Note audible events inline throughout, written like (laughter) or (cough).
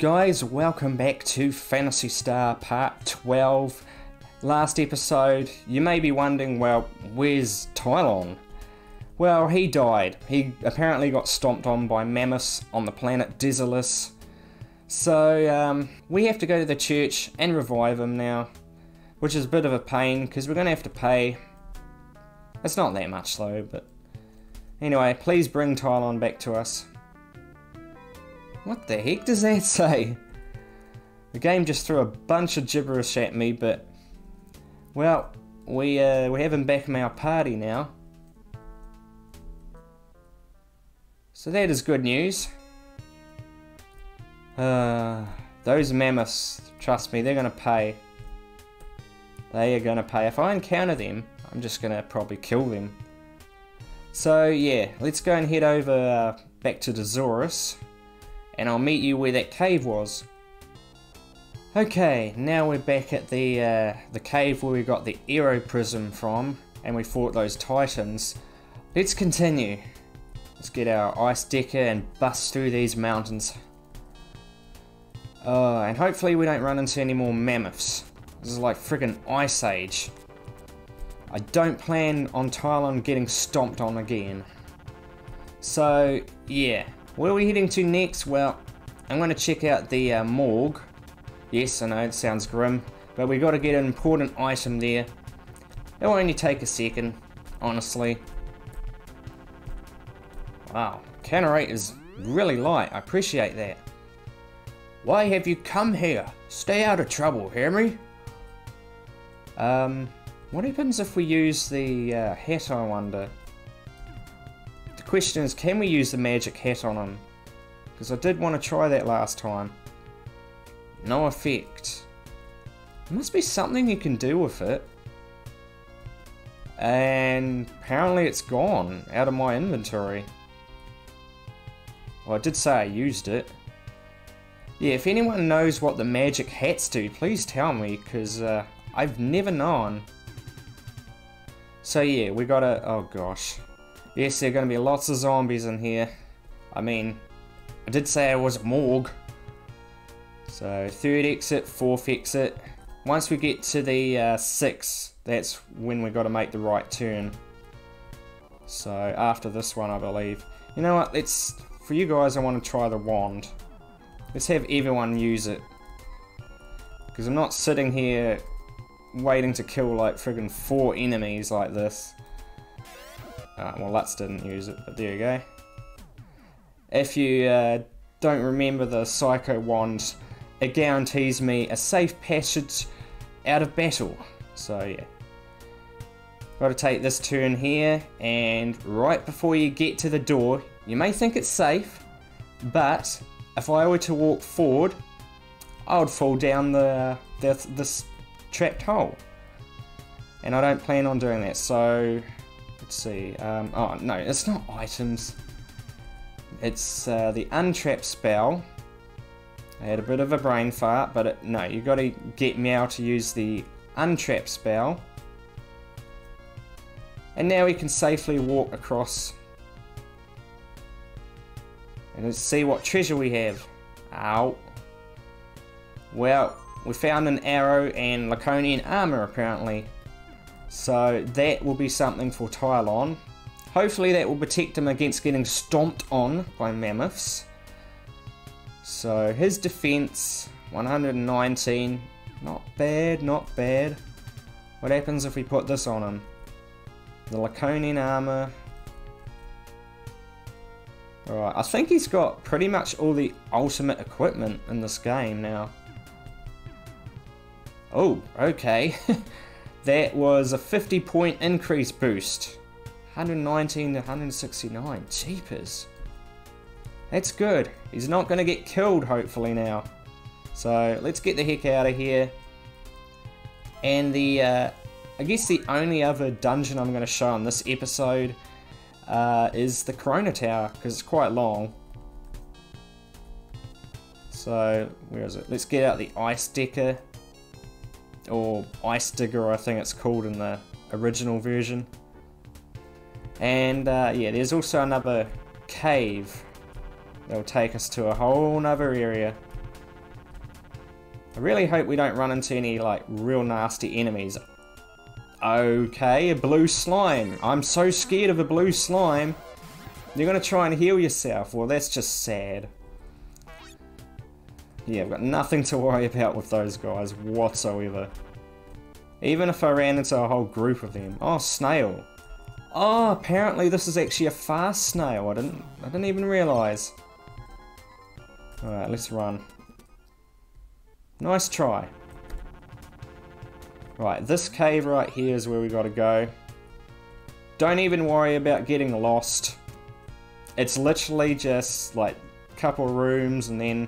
guys, welcome back to Phantasy Star Part 12. Last episode, you may be wondering, well, where's Tylon? Well, he died. He apparently got stomped on by mammoths on the planet Dezoris. So, um, we have to go to the church and revive him now, which is a bit of a pain because we're going to have to pay. It's not that much though, but anyway, please bring Tylon back to us. What the heck does that (laughs) say? The game just threw a bunch of gibberish at me, but well, we uh, we have him back in our party now. So that is good news. Uh, those mammoths, trust me, they're gonna pay. They are gonna pay. If I encounter them, I'm just gonna probably kill them. So yeah, let's go and head over uh, back to Dezoris and I'll meet you where that cave was. Okay, now we're back at the uh, the cave where we got the Aero Prism from, and we fought those titans. Let's continue. Let's get our ice decker and bust through these mountains. Oh, and hopefully we don't run into any more mammoths. This is like friggin' Ice Age. I don't plan on Tylon getting stomped on again. So, yeah, where are we heading to next? Well, I'm going to check out the uh, morgue. Yes, I know, it sounds grim, but we've got to get an important item there. It will only take a second, honestly. Wow, counter rate is really light, I appreciate that. Why have you come here? Stay out of trouble, Henry. Um, what happens if we use the uh, hat, I wonder? Question is, can we use the magic hat on him? Because I did want to try that last time. No effect. There must be something you can do with it. And apparently it's gone out of my inventory. Well, I did say I used it. Yeah, if anyone knows what the magic hats do, please tell me, because uh, I've never known. So yeah, we got a... oh gosh. Yes, there are going to be lots of zombies in here. I mean, I did say I was a morgue. So, third exit, fourth exit. Once we get to the uh, sixth, that's when we got to make the right turn. So, after this one, I believe. You know what, let's... For you guys, I want to try the wand. Let's have everyone use it. Because I'm not sitting here waiting to kill like friggin' four enemies like this. Well, Lutz didn't use it, but there you go. If you uh, don't remember the Psycho Wand, it guarantees me a safe passage out of battle. So, yeah. Got to take this turn here, and right before you get to the door, you may think it's safe, but if I were to walk forward, I would fall down the, the this trapped hole. And I don't plan on doing that, so See. Um, oh, no, it's not items. It's uh, the untrap spell. I had a bit of a brain fart, but it, no, you got to get Myau to use the untrap spell. And now we can safely walk across. And let's see what treasure we have. Ow. Well, we found an arrow and Laconian armor apparently. So that will be something for Tylon. Hopefully that will protect him against getting stomped on by mammoths. So his defense, 119. Not bad, not bad. What happens if we put this on him? The Laconian armor. Alright, I think he's got pretty much all the ultimate equipment in this game now. Oh, okay. (laughs) That was a 50 point increase boost. 119 to 169. Jeepers. That's good. He's not going to get killed, hopefully, now. So, let's get the heck out of here. And the, uh, I guess the only other dungeon I'm going to show on this episode uh, is the Corona Tower, because it's quite long. So, where is it? Let's get out the Ice Decker or Ice Digger I think it's called in the original version. And uh, yeah, there's also another cave that will take us to a whole nother area. I really hope we don't run into any, like, real nasty enemies. Okay, a blue slime. I'm so scared of a blue slime. You're gonna try and heal yourself. Well, that's just sad. Yeah, I've got nothing to worry about with those guys whatsoever. Even if I ran into a whole group of them. Oh, snail. Oh, apparently this is actually a fast snail. I didn't I didn't even realise. Alright, let's run. Nice try. Right, this cave right here is where we gotta go. Don't even worry about getting lost. It's literally just like a couple rooms and then,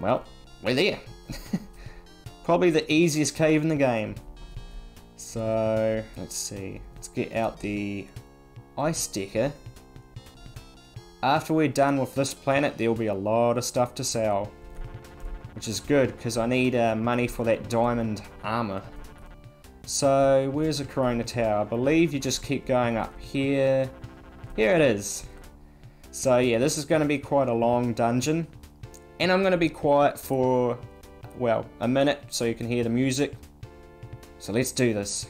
well, we're there. (laughs) Probably the easiest cave in the game. So, let's see. Let's get out the ice decker. After we're done with this planet, there'll be a lot of stuff to sell which is good because I need uh, money for that diamond armor. So where's the Corona Tower? I believe you just keep going up here. Here it is. So yeah, this is going to be quite a long dungeon. And I'm going to be quiet for, well, a minute so you can hear the music. So let's do this.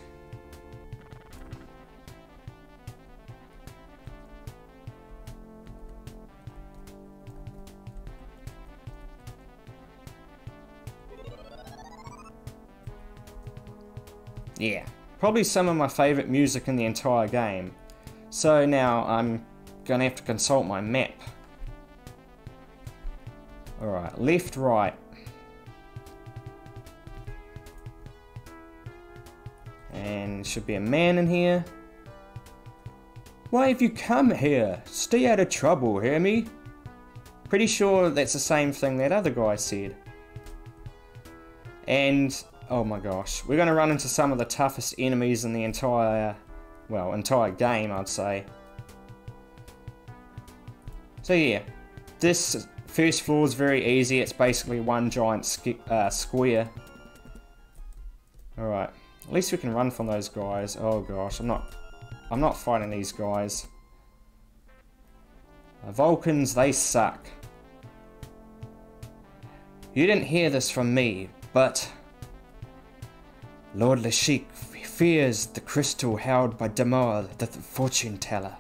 Yeah, probably some of my favourite music in the entire game. So now I'm gonna have to consult my map. Alright, left, right. And should be a man in here. Why have you come here? Stay out of trouble, hear me? Pretty sure that's the same thing that other guy said. And Oh my gosh. We're going to run into some of the toughest enemies in the entire, well, entire game, I'd say. So yeah, this first floor is very easy. It's basically one giant uh, square. Alright. At least we can run from those guys. Oh gosh, I'm not... I'm not fighting these guys. The Vulcans, they suck. You didn't hear this from me, but Lord Lashik fears the crystal held by Damar, the fortune teller.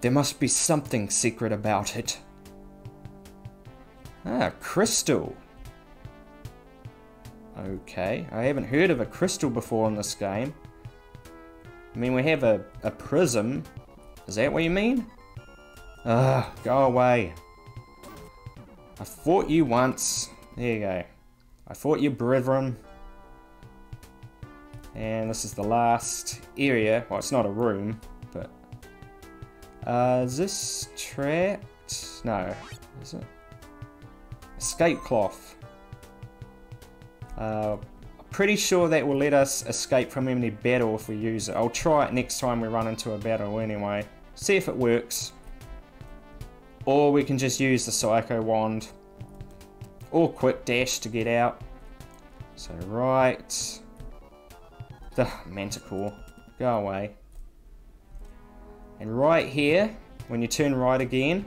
There must be something secret about it. Ah, crystal. Okay, I haven't heard of a crystal before in this game. I mean, we have a, a prism. Is that what you mean? Ah, go away. I fought you once. There you go. I fought your brethren. And this is the last area. Well, it's not a room, but... Uh, is this trapped? No. Is it? Escape cloth. Uh, pretty sure that will let us escape from any battle if we use it. I'll try it next time we run into a battle anyway. See if it works. Or we can just use the Psycho Wand. Or Quick Dash to get out. So right... The Manticore. Go away. And right here, when you turn right again,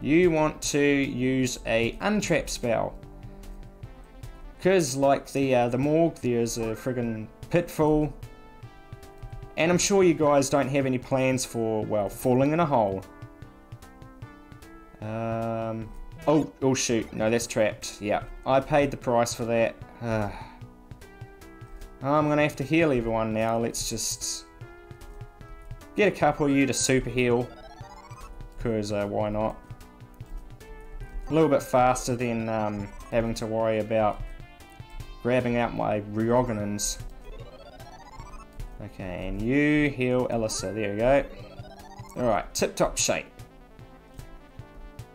you want to use a untrap spell. Because like the uh, the morgue, there's a friggin' pitfall. And I'm sure you guys don't have any plans for, well, falling in a hole. Um, oh, oh shoot, no, that's trapped. Yeah, I paid the price for that. (sighs) I'm to have to heal everyone now. Let's just get a couple of you to super heal. Because uh, why not? A little bit faster than um, having to worry about grabbing out my Ryogonins. Okay, and you heal Elisa. There we go. Alright, tip-top shape.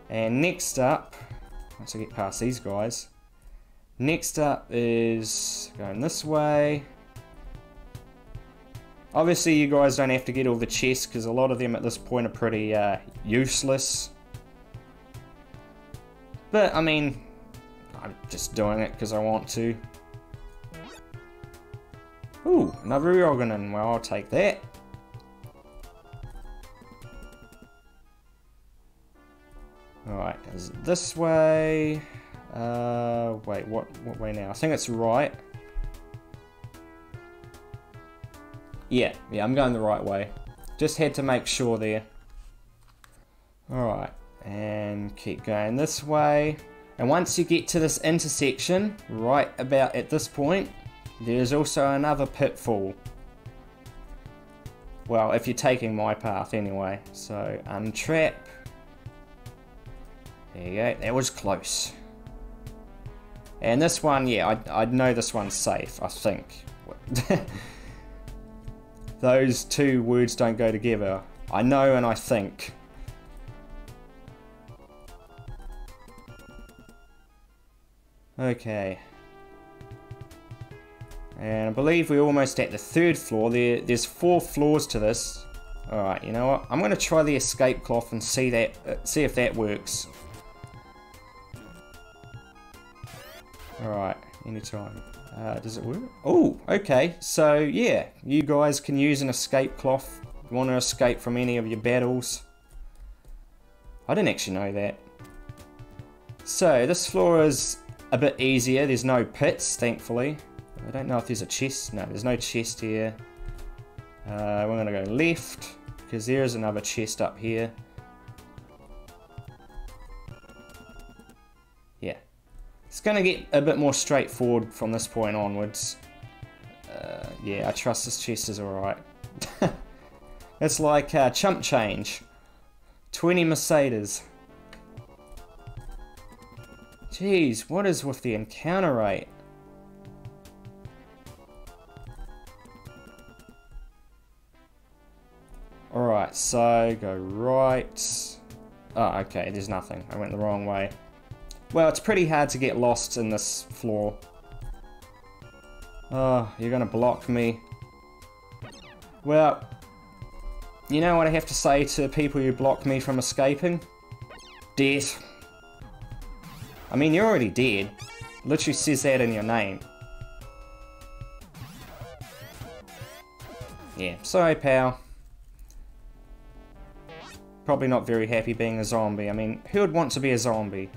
And next up, once I get past these guys, Next up is going this way. Obviously you guys don't have to get all the chests because a lot of them at this point are pretty uh, useless. But I mean, I'm just doing it because I want to. Ooh, another Ryogonin. Well, I'll take that. Alright, is it this way? Uh, wait, what, what way now? I think it's right. Yeah, yeah, I'm going the right way. Just had to make sure there. Alright, and keep going this way. And once you get to this intersection, right about at this point, there's also another pitfall. Well, if you're taking my path anyway. So, untrap. There you go, that was close. And this one, yeah, I, I know this one's safe, I think. (laughs) Those two words don't go together. I know and I think. Okay. And I believe we're almost at the third floor. There, there's four floors to this. Alright, you know what? I'm going to try the escape cloth and see that, uh, see if that works. Alright, anytime. Uh, does it work? Oh, okay. So, yeah, you guys can use an escape cloth. You want to escape from any of your battles. I didn't actually know that. So, this floor is a bit easier. There's no pits, thankfully. I don't know if there's a chest. No, there's no chest here. Uh, we're going to go left, because there is another chest up here. Yeah. It's going to get a bit more straightforward from this point onwards. Uh, yeah, I trust this chest is alright. (laughs) it's like uh, chump change. 20 Meseta. Jeez, what is with the encounter rate? Alright, so go right. Oh, okay, there's nothing. I went the wrong way. Well, it's pretty hard to get lost in this floor. Oh, you're gonna block me. Well, you know what I have to say to people who block me from escaping? Death. I mean, you're already dead. Literally says that in your name. Yeah, sorry pal. Probably not very happy being a zombie. I mean, who would want to be a zombie?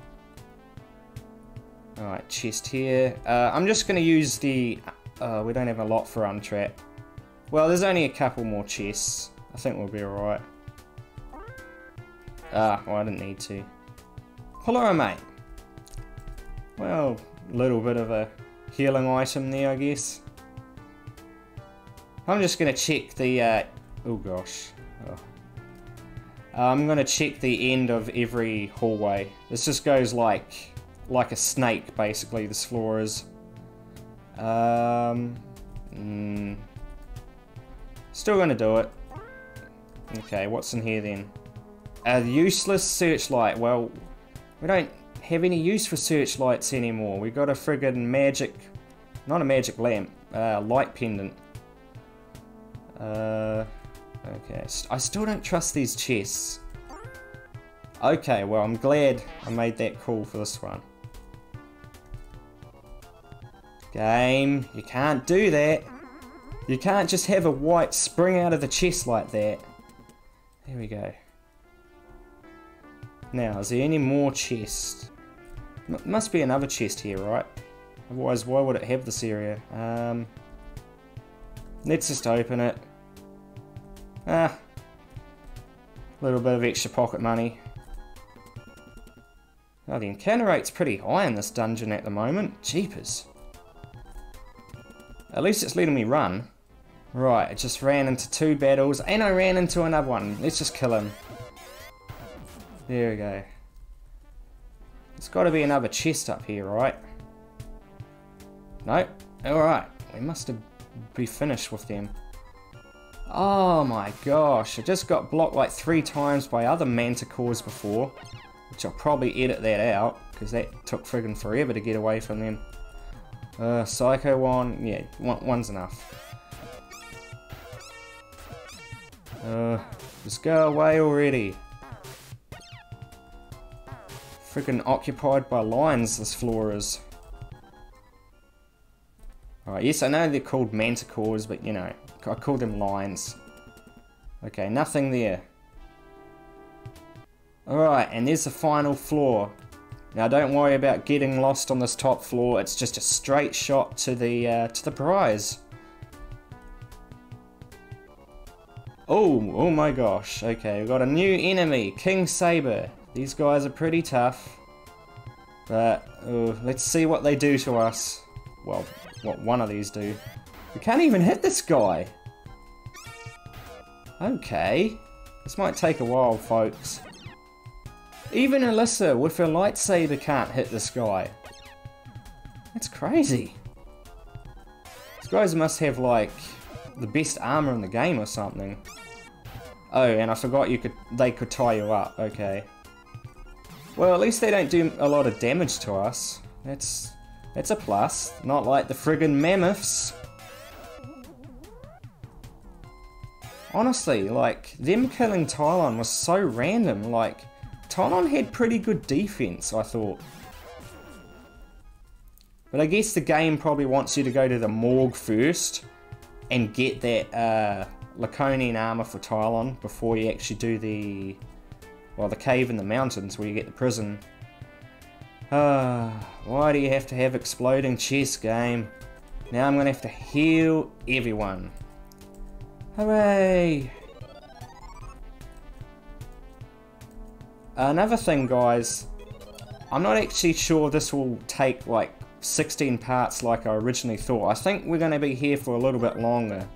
Alright, chest here. Uh, I'm just going to use the... Uh, we don't have a lot for untrap. Well, there's only a couple more chests. I think we'll be alright. Ah, well, I didn't need to. Hello, mate. Well, little bit of a healing item there, I guess. I'm just going to check the... Uh, oh, gosh. Oh. I'm going to check the end of every hallway. This just goes like like a snake, basically, this floor is. Um, mm, still gonna do it. Okay, what's in here then? A useless searchlight. Well, we don't have any use for searchlights anymore. We've got a friggin' magic, not a magic lamp, uh, light pendant. Uh, okay, I still don't trust these chests. Okay, well, I'm glad I made that call for this one. Game, you can't do that. You can't just have a white spring out of the chest like that. There we go. Now, is there any more chest? M must be another chest here, right? Otherwise, why would it have this area? Um, let's just open it. Ah, a little bit of extra pocket money. Oh, the encounter rate's pretty high in this dungeon at the moment. Jeepers. At least it's letting me run. Right, I just ran into two battles, and I ran into another one. Let's just kill him. There we go. There's got to be another chest up here, right? Nope. Alright, we must have be finished with them. Oh my gosh, I just got blocked like three times by other manticores before. Which I'll probably edit that out, because that took friggin' forever to get away from them. Uh, Psycho Wand, yeah, one, one's enough. Uh, just go away already. Freaking occupied by lions this floor is. Alright, yes, I know they're called manticores, but you know, I call them lions. Okay, nothing there. Alright, and there's the final floor. Now don't worry about getting lost on this top floor, it's just a straight shot to the, uh, to the prize. Oh, oh my gosh. Okay, we've got a new enemy, King Saber. These guys are pretty tough. But, let's see what they do to us. Well, what one of these do. We can't even hit this guy. Okay. This might take a while, folks. Even Alyssa with her lightsaber can't hit this guy. That's crazy. These guys must have, like, the best armor in the game or something. Oh, and I forgot you could they could tie you up. Okay. Well, at least they don't do a lot of damage to us. That's that's a plus. Not like the friggin' mammoths. Honestly, like, them killing Tylon was so random. Like, Tylon had pretty good defense, I thought. But I guess the game probably wants you to go to the morgue first and get that uh, Laconian armor for Tylon before you actually do the, well, the cave in the mountains where you get the prism. Ah, why do you have to have exploding chess game? Now I'm to have to heal everyone. Hooray! Another thing, guys, I'm not actually sure this will take like 16 parts like I originally thought. I think we're going to be here for a little bit longer.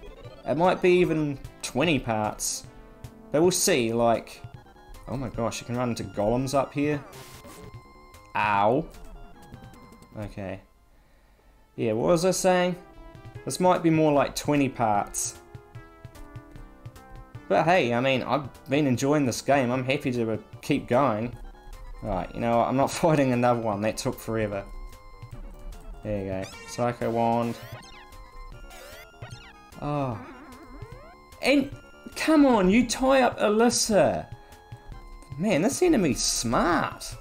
It might be even 20 parts. But we'll see, like... Oh my gosh, you can run into golems up here. Ow. Okay. Yeah, what was I saying? This might be more like 20 parts. But hey, I mean, I've been enjoying this game. I'm happy to keep going. Right, you know I'm not (laughs) fighting another one. That took forever. There you go. Psycho Wand. Oh. And, come on, you tie up Alyssa. Man, this enemy's smart.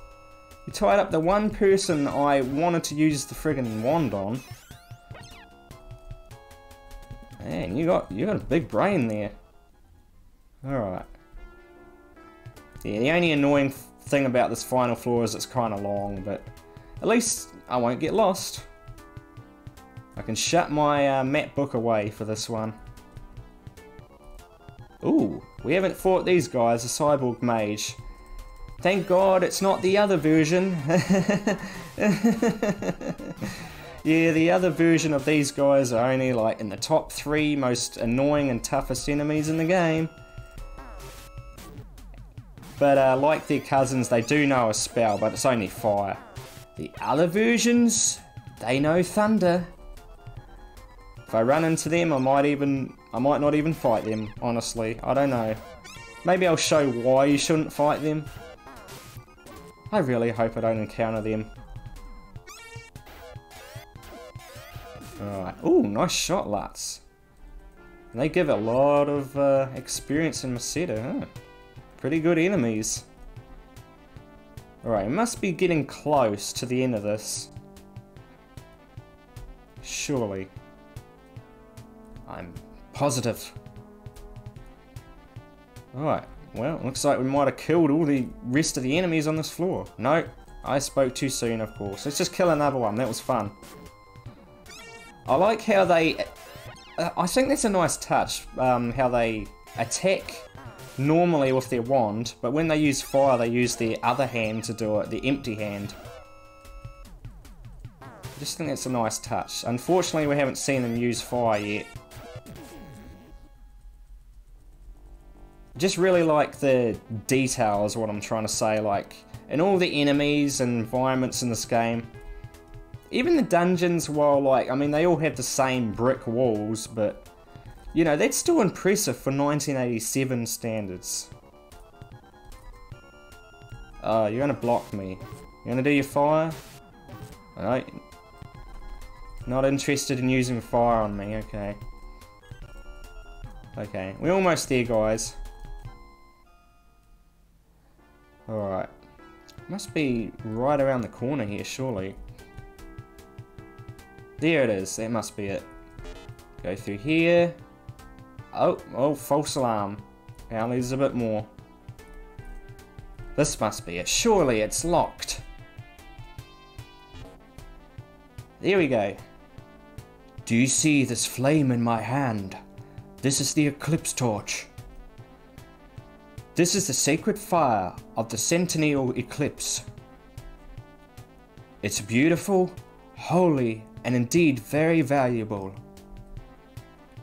You tied up the one person I wanted to use the friggin' wand on. Man, you got you got a big brain there. Alright. Yeah, the only annoying thing about this final floor is it's kind of long, but at least I won't get lost. I can shut my uh, map book away for this one. Ooh, we haven't fought these guys, a cyborg mage. Thank God it's not the other version. yeah, the other version of these guys are only like in the top three most annoying and toughest enemies in the game. But uh, like their cousins, they do know a spell, but it's only fire. The other versions, they know thunder. If I run into them, I might even, I might not even fight them, honestly. I don't know. Maybe I'll show why you shouldn't fight them. I really hope I don't encounter them. Alright. Ooh, nice shot, Lutz. They give a lot of uh, experience in Meseta, huh? Pretty good enemies. Alright, must be getting close to the end of this. Surely. I'm positive. Alright, well, looks like we might have killed all the rest of the enemies on this floor. No, I spoke too soon, of course. Let's just kill another one, that was fun. I like how they... Uh, I think that's a nice touch, um, how they attack normally with their wand, but when they use fire, they use their other hand to do it, the empty hand. I just think that's a nice touch. Unfortunately, we haven't seen them use fire yet. Just really like the details, what I'm trying to say, like, in all the enemies and environments in this game. Even the dungeons, while like, I mean, they all have the same brick walls, but, you know, that's still impressive for 1987 standards. Oh, you're gonna block me. You're gonna do your fire? Alright. Not interested in using fire on me, okay. Okay, we're almost there, guys. Must be right around the corner here, surely. There it is. That must be it. Go through here. Oh, oh, false alarm. Now there's a bit more. This must be it. Surely it's locked. There we go. Do you see this flame in my hand? This is the eclipse torch. This is the sacred fire of the centennial eclipse. It's beautiful, holy, and indeed very valuable.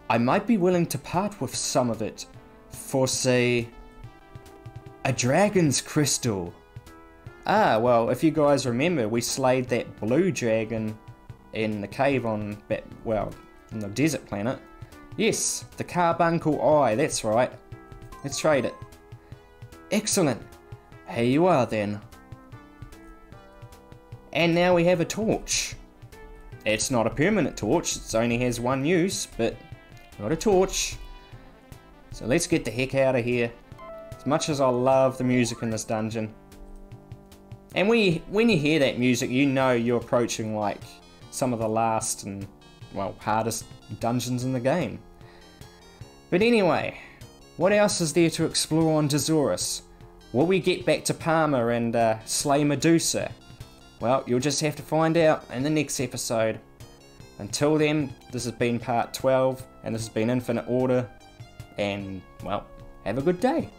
I might be willing to part with some of it for, say, a dragon's crystal. Ah, well, if you guys remember, we slayed that blue dragon in the cave on, well, on the desert planet. Yes, the carbuncle eye, that's right. Let's trade it. Excellent. Here you are then. And now we have a torch. It's not a permanent torch, it only has one use, but got a torch. So let's get the heck out of here. As much as I love the music in this dungeon. And when you, when you hear that music, you know you're approaching like some of the last and, well, hardest dungeons in the game. But anyway, what else is there to explore on Dezoris? Will we get back to Parma and uh, slay Medusa? Well, you'll just have to find out in the next episode. Until then, this has been part 12, and this has been Infinite Order, and, well, have a good day.